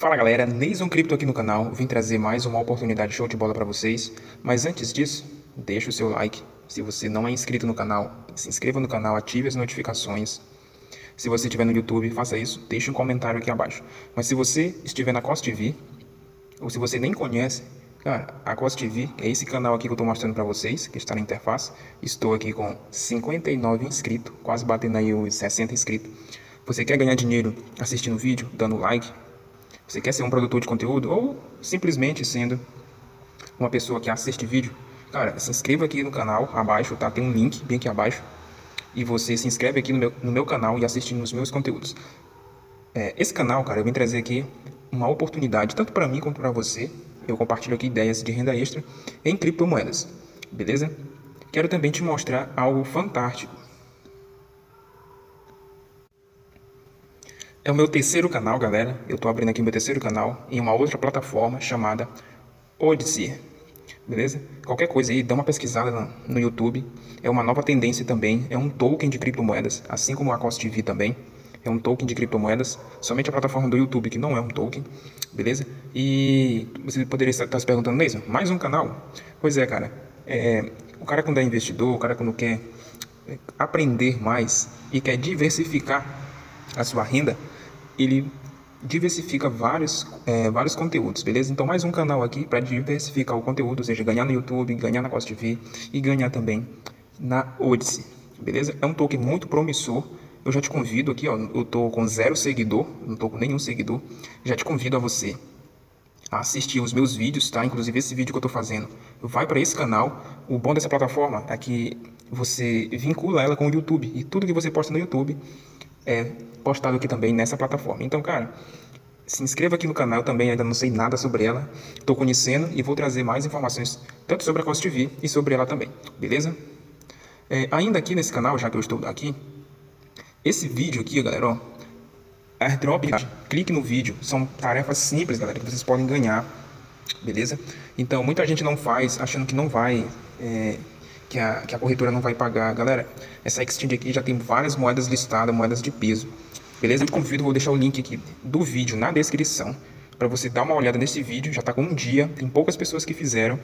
Fala galera, Neison Cripto aqui no canal, vim trazer mais uma oportunidade show de bola para vocês, mas antes disso, deixa o seu like, se você não é inscrito no canal, se inscreva no canal, ative as notificações, se você estiver no YouTube, faça isso, deixe um comentário aqui abaixo, mas se você estiver na Cost TV, ou se você nem conhece, cara, a Cost TV é esse canal aqui que eu estou mostrando para vocês, que está na interface, estou aqui com 59 inscritos, quase batendo aí os 60 inscritos, você quer ganhar dinheiro assistindo vídeo, dando like, você quer ser um produtor de conteúdo ou simplesmente sendo uma pessoa que assiste vídeo? Cara, se inscreva aqui no canal abaixo, tá? Tem um link bem aqui abaixo. E você se inscreve aqui no meu, no meu canal e assiste nos meus conteúdos. É, esse canal, cara, eu vim trazer aqui uma oportunidade, tanto para mim quanto para você. Eu compartilho aqui ideias de renda extra em criptomoedas, beleza? Quero também te mostrar algo fantástico É o meu terceiro canal, galera. Eu estou abrindo aqui meu terceiro canal em uma outra plataforma chamada Odyssey. Beleza? Qualquer coisa aí, dá uma pesquisada no, YouTube. É uma nova tendência também. É um token de criptomoedas, assim como a Cost TV também. É um token de criptomoedas. Somente a plataforma do YouTube que não é um token. Beleza? E você poderia estar se perguntando, mesmo, mais um canal? Pois é, cara. É, o cara quando é investidor, o cara quando quer aprender mais e quer diversificar a sua renda, ele diversifica vários, é, vários conteúdos, beleza? Então, mais um canal aqui para diversificar o conteúdo, ou seja, ganhar no YouTube, ganhar na Cost TV e ganhar também na Odyssey, beleza? É um token muito promissor. Eu já te convido aqui, ó, eu tô com zero seguidor, não tô com nenhum seguidor. Já te convido a você a assistir os meus vídeos, tá? Inclusive esse vídeo que eu tô fazendo, vai para esse canal. O bom dessa plataforma é que você vincula ela com o YouTube e tudo que você posta no YouTube é postado aqui também nessa plataforma. Então, cara, se inscreva aqui no canal também, ainda não sei nada sobre ela. Estou conhecendo e vou trazer mais informações, tanto sobre a Cost TV e sobre ela também, beleza? É, ainda aqui nesse canal, já que eu estou aqui, esse vídeo aqui, galera, ó, airdrop, clique no vídeo, são tarefas simples, galera, que vocês podem ganhar, beleza? Então, muita gente não faz, achando que não vai é, que a, que a corretora não vai pagar. Galera, essa exchange aqui já tem várias moedas listadas, moedas de peso. Beleza? Eu te convido, vou deixar o link aqui do vídeo na descrição para você dar uma olhada nesse vídeo. Já está com um dia, tem poucas pessoas que fizeram.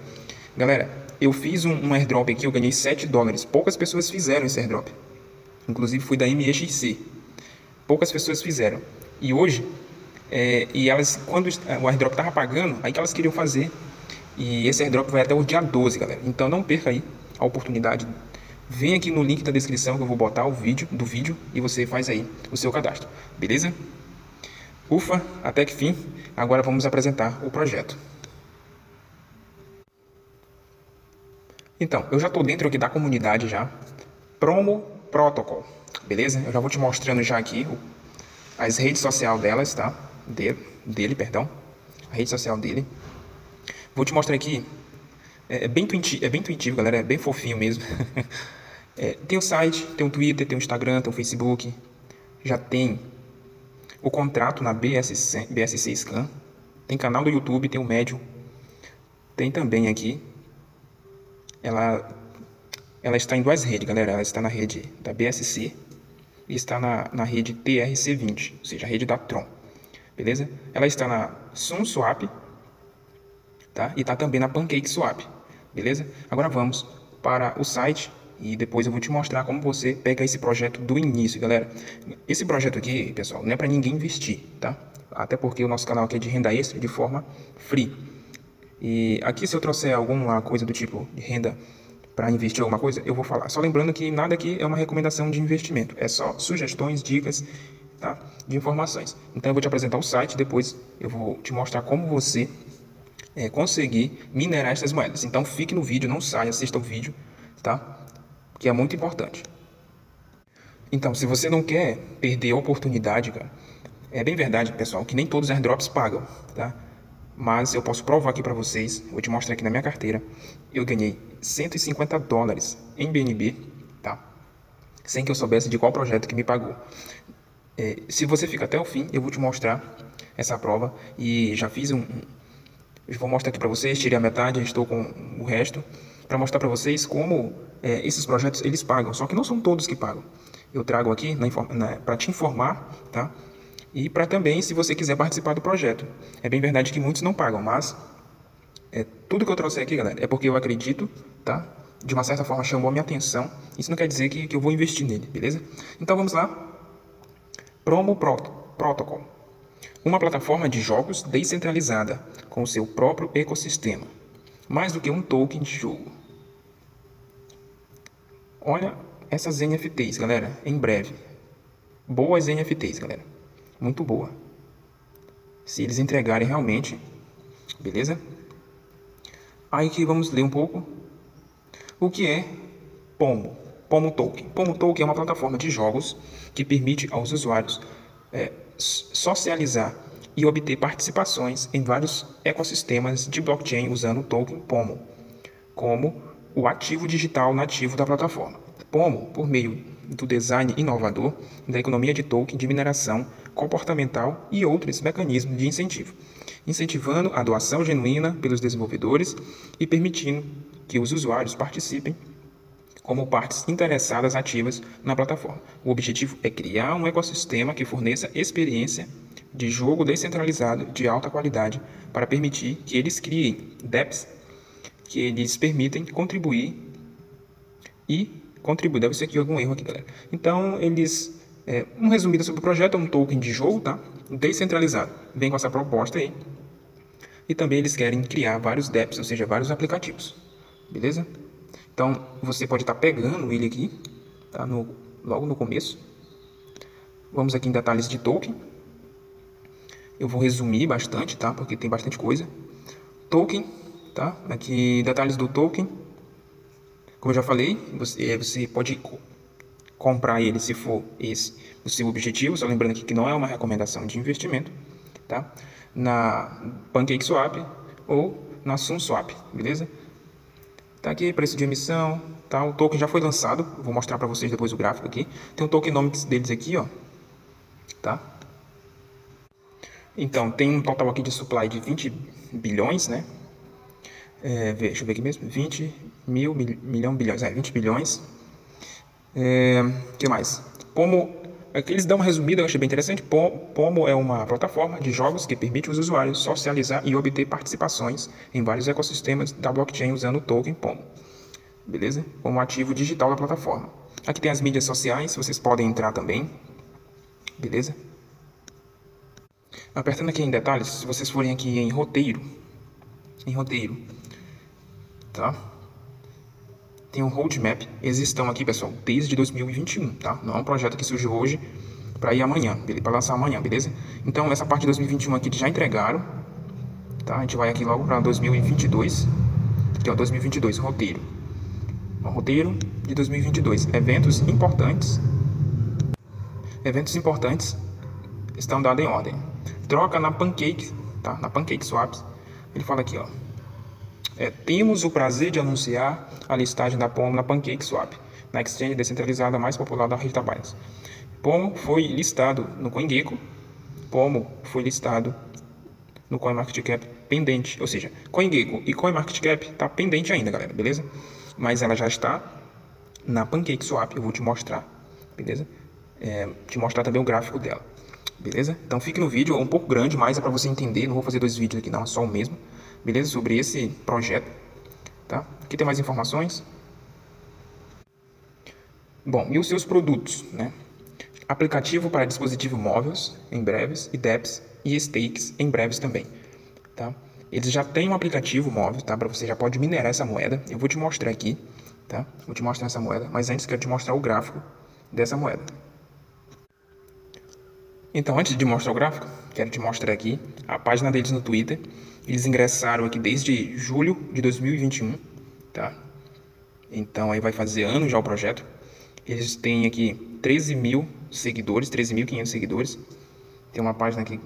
Galera, eu fiz um, um airdrop aqui, eu ganhei 7 dólares. Poucas pessoas fizeram esse airdrop. Inclusive foi da MEXC. Poucas pessoas fizeram. E hoje, é, e elas, quando o airdrop estava pagando, aí que elas queriam fazer. E esse airdrop vai até o dia 12, galera. Então não perca aí a oportunidade, vem aqui no link da descrição que eu vou botar o vídeo do vídeo e você faz aí o seu cadastro, beleza? Ufa, até que fim, agora vamos apresentar o projeto. Então, eu já estou dentro aqui da comunidade já, Promo Protocol, beleza? Eu já vou te mostrando já aqui as redes sociais delas, tá? De, dele, perdão, a rede social dele. Vou te mostrar aqui é, é, bem intuitivo, é bem intuitivo, galera. É bem fofinho mesmo. é, tem o site, tem o Twitter, tem o Instagram, tem o Facebook. Já tem o contrato na BSC, BSC Scan. Tem canal do YouTube, tem o Medium. Tem também aqui. Ela, ela está em duas redes, galera. Ela está na rede da BSC e está na, na rede TRC20, ou seja, a rede da Tron. Beleza? Ela está na SunSwap tá? e está também na PancakeSwap beleza? Agora vamos para o site e depois eu vou te mostrar como você pega esse projeto do início, galera. Esse projeto aqui, pessoal, não é para ninguém investir, tá? Até porque o nosso canal aqui é de renda extra de forma free. E aqui se eu trouxer alguma coisa do tipo de renda para investir alguma coisa, eu vou falar. Só lembrando que nada aqui é uma recomendação de investimento, é só sugestões, dicas, tá? De informações. Então eu vou te apresentar o site, depois eu vou te mostrar como você é, conseguir minerar essas moedas. Então fique no vídeo, não saia, assista o vídeo, tá? Que é muito importante. Então, se você não quer perder a oportunidade, cara, é bem verdade, pessoal, que nem todos os airdrops pagam, tá? Mas eu posso provar aqui para vocês, vou te mostrar aqui na minha carteira, eu ganhei 150 dólares em BNB, tá? Sem que eu soubesse de qual projeto que me pagou. É, se você fica até o fim, eu vou te mostrar essa prova e já fiz um, eu vou mostrar aqui para vocês, tirei a metade, estou com o resto, para mostrar para vocês como é, esses projetos eles pagam, só que não são todos que pagam. Eu trago aqui para te informar, tá? E para também, se você quiser participar do projeto. É bem verdade que muitos não pagam, mas é, tudo que eu trouxe aqui, galera, é porque eu acredito, tá? De uma certa forma chamou a minha atenção. Isso não quer dizer que, que eu vou investir nele, beleza? Então vamos lá. Promo Protocol. Uma plataforma de jogos descentralizada, com seu próprio ecossistema. Mais do que um token de jogo. Olha essas NFTs, galera, em breve. Boas NFTs, galera. Muito boa. Se eles entregarem realmente, beleza? Aí que vamos ler um pouco o que é Pomo. Pomo Token. Pomo Token é uma plataforma de jogos que permite aos usuários é, socializar e obter participações em vários ecossistemas de blockchain usando o token Pomo, como o ativo digital nativo da plataforma. Pomo, por meio do design inovador, da economia de token, de mineração comportamental e outros mecanismos de incentivo, incentivando a doação genuína pelos desenvolvedores e permitindo que os usuários participem como partes interessadas ativas na plataforma. O objetivo é criar um ecossistema que forneça experiência de jogo descentralizado de alta qualidade para permitir que eles criem dApps que eles permitem contribuir e contribuir. Deve ser aqui algum erro aqui, galera. Então, eles... É, um resumido sobre o projeto, é um token de jogo, tá? Descentralizado. Vem com essa proposta aí. E também eles querem criar vários dApps, ou seja, vários aplicativos. Beleza? Então, você pode estar tá pegando ele aqui, tá? No, logo no começo. Vamos aqui em detalhes de token. Eu vou resumir bastante, tá? Porque tem bastante coisa. Token tá? Aqui detalhes do token. Como eu já falei, você, você pode comprar ele se for esse o seu objetivo, só lembrando aqui que não é uma recomendação de investimento, tá? Na PancakeSwap ou na SumSwap, beleza? Tá aqui preço de emissão, tá? O token já foi lançado, vou mostrar para vocês depois o gráfico aqui. Tem um tokenomics deles aqui, ó, tá? Então, tem um total aqui de supply de 20 bilhões, né? é, deixa eu ver aqui mesmo, 20 mil, mil milhão, bilhões, é, 20 bilhões. É, que mais? Pomo, aqui eles dão uma resumida, eu achei bem interessante. Pomo é uma plataforma de jogos que permite os usuários socializar e obter participações em vários ecossistemas da blockchain usando o token Pomo. Beleza? Como ativo digital da plataforma. Aqui tem as mídias sociais, vocês podem entrar também. Beleza? Apertando aqui em detalhes, se vocês forem aqui em roteiro, em roteiro, tá? Tem um roadmap, eles estão aqui, pessoal, desde 2021, tá? Não é um projeto que surgiu hoje para ir amanhã, para lançar amanhã, beleza? Então, essa parte de 2021 aqui já entregaram, tá? A gente vai aqui logo para 2022, aqui ó, 2022, roteiro. O roteiro de 2022, eventos importantes, eventos importantes estão dados em ordem. Troca na Pancake, tá? Na Pancake Swaps, ele fala aqui, ó. É, temos o prazer de anunciar a listagem da POM na PancakeSwap, na exchange descentralizada mais popular da rede da Binance. POM foi listado no CoinGecko, POMO foi listado no CoinMarketCap pendente, ou seja, CoinGecko e CoinMarketCap está pendente ainda, galera, beleza? Mas ela já está na PancakeSwap, eu vou te mostrar, beleza? É, te mostrar também o gráfico dela, beleza? Então fique no vídeo, é um pouco grande, mas é para você entender, não vou fazer dois vídeos aqui não, é só o mesmo beleza? Sobre esse projeto, tá? Aqui tem mais informações. Bom, e os seus produtos, né? Aplicativo para dispositivo móveis, em breves, e DEPs e stakes, em breves também, tá? Eles já têm um aplicativo móvel, tá? Para você já pode minerar essa moeda. Eu vou te mostrar aqui, tá? Vou te mostrar essa moeda, mas antes quero te mostrar o gráfico dessa moeda. Então, antes de mostrar o gráfico, quero te mostrar aqui a página deles no Twitter. Eles ingressaram aqui desde julho de 2021, tá? Então, aí vai fazer ano já o projeto. Eles têm aqui 13 mil seguidores, 13.500 seguidores. Tem uma página aqui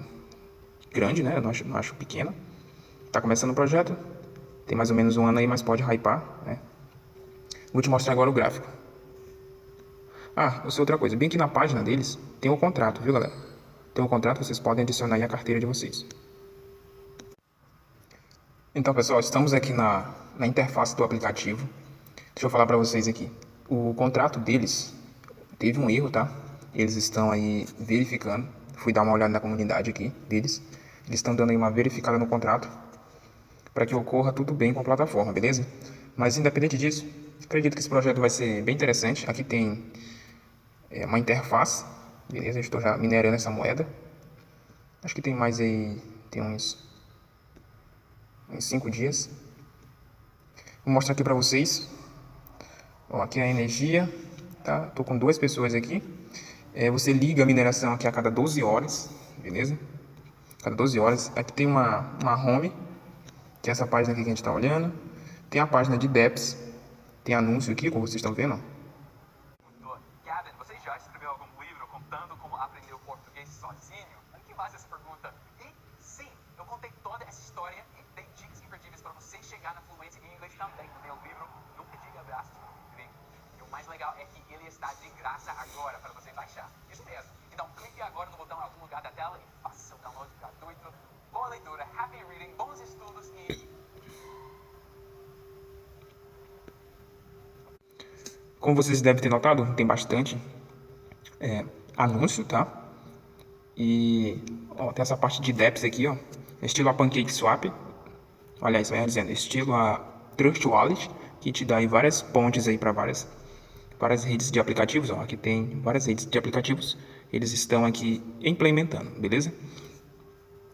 grande, né? Eu não acho, não acho pequena. Tá começando o projeto. Tem mais ou menos um ano aí, mas pode hypar, né? Vou te mostrar agora o gráfico. Ah, isso é outra coisa. Bem aqui na página deles tem o contrato, viu, galera? tem um contrato, vocês podem adicionar aí a carteira de vocês. Então, pessoal, estamos aqui na, na interface do aplicativo. Deixa eu falar para vocês aqui. O contrato deles teve um erro, tá? Eles estão aí verificando. fui dar uma olhada na comunidade aqui deles. Eles estão dando aí uma verificada no contrato para que ocorra tudo bem com a plataforma, beleza? Mas independente disso, acredito que esse projeto vai ser bem interessante. Aqui tem é, uma interface, beleza? Eu estou já minerando essa moeda. Acho que tem mais aí, tem uns, uns 5 dias. Vou mostrar aqui para vocês. Ó, aqui é a energia, tá? Tô com duas pessoas aqui. É, você liga a mineração aqui a cada 12 horas, beleza? Cada 12 horas. Aqui tem uma, uma home, que é essa página aqui que a gente está olhando. Tem a página de DEPS, tem anúncio aqui, como vocês estão vendo. Você já escreveu algum português sozinho? Que mais essa pergunta? Sim, eu contei toda essa história e dei dicas imperdíveis para você chegar na fluência em inglês também no meu livro Nunca Diga Basta. E o mais legal é que ele está de graça agora para você baixar. Isso mesmo. Então clique agora no botão em algum lugar da tela e faça seu download gratuito. Boa leitura, happy reading, bons estudos e Como vocês devem ter notado, tem bastante é, anúncio, tá? E ó, tem essa parte de dEPS aqui, ó. Estilo a Pancake Swap. Isso, vai dizendo. Estilo a Trust Wallet, que te dá aí várias pontes aí para várias, várias redes de aplicativos. Ó. Aqui tem várias redes de aplicativos. Eles estão aqui implementando, beleza?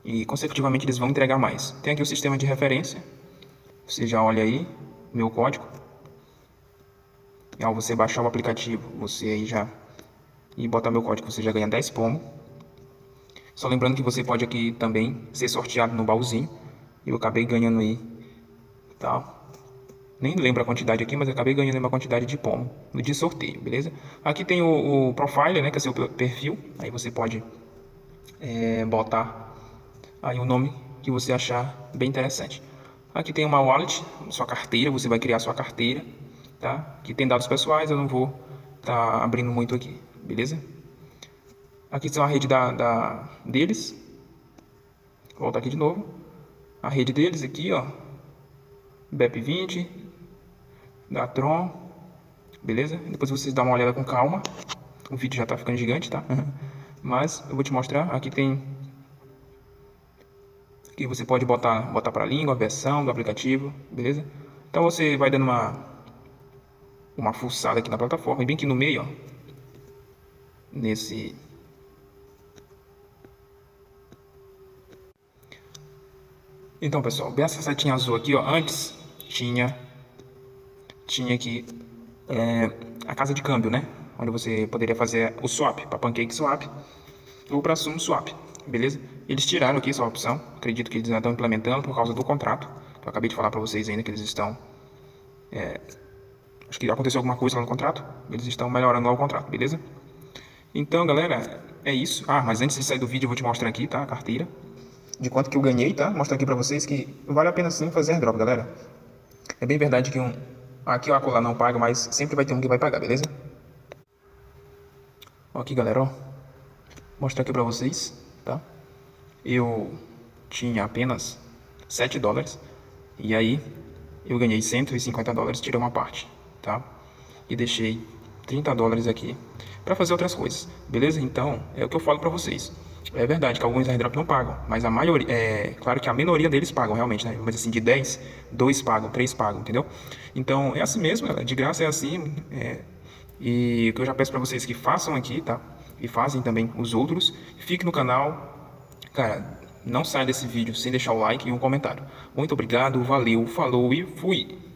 E consecutivamente eles vão entregar mais. Tem aqui o sistema de referência. Você já olha aí, meu código. E ao você baixar o aplicativo, você aí já e botar meu código, você já ganha 10 pomo. Só lembrando que você pode aqui também ser sorteado no baúzinho. Eu acabei ganhando aí, tal. Nem lembro a quantidade aqui, mas acabei ganhando uma quantidade de pomo no dia sorteio, beleza? Aqui tem o, o profile, né, que é seu perfil. Aí você pode é, botar aí o nome que você achar bem interessante. Aqui tem uma wallet, sua carteira, você vai criar sua carteira tá? Que tem dados pessoais, eu não vou tá abrindo muito aqui, beleza? Aqui são a rede da, da, deles. Volta aqui de novo. A rede deles aqui, ó. BEP20, da Tron, beleza? Depois vocês dão uma olhada com calma. O vídeo já tá ficando gigante, tá? Mas eu vou te mostrar. Aqui tem que você pode botar botar para língua, a versão do aplicativo, beleza? Então você vai dando uma uma fuçada aqui na plataforma, e bem aqui no meio, ó, nesse Então, pessoal, bem essa setinha azul aqui, ó, antes tinha tinha aqui é, a casa de câmbio, né? Onde você poderia fazer o swap, para pancake swap ou para sumo swap, beleza? Eles tiraram aqui essa opção, acredito que eles ainda estão implementando por causa do contrato, eu acabei de falar para vocês ainda que eles estão é, Acho que aconteceu alguma coisa lá no contrato. Eles estão melhorando lá o contrato, beleza? Então, galera, é isso. Ah, mas antes de sair do vídeo eu vou te mostrar aqui, tá? A carteira. De quanto que eu ganhei, tá? Mostrar aqui pra vocês que vale a pena sim fazer airdrop, galera. É bem verdade que um... Aqui o acolá não paga, mas sempre vai ter um que vai pagar, beleza? Ó, aqui, galera, ó. Mostrar aqui pra vocês, tá? Eu tinha apenas 7 dólares. E aí, eu ganhei 150 dólares, tirei uma parte tá? E deixei 30 dólares aqui para fazer outras coisas, beleza? Então, é o que eu falo para vocês. É verdade que alguns airdrop não pagam, mas a maioria, é claro que a minoria deles pagam realmente, né? Mas assim, de 10, 2 pagam, 3 pagam, entendeu? Então, é assim mesmo, de graça é assim. É, e o que eu já peço para vocês que façam aqui, tá? E fazem também os outros. Fique no canal. Cara, não saia desse vídeo sem deixar o like e um comentário. Muito obrigado, valeu, falou e fui!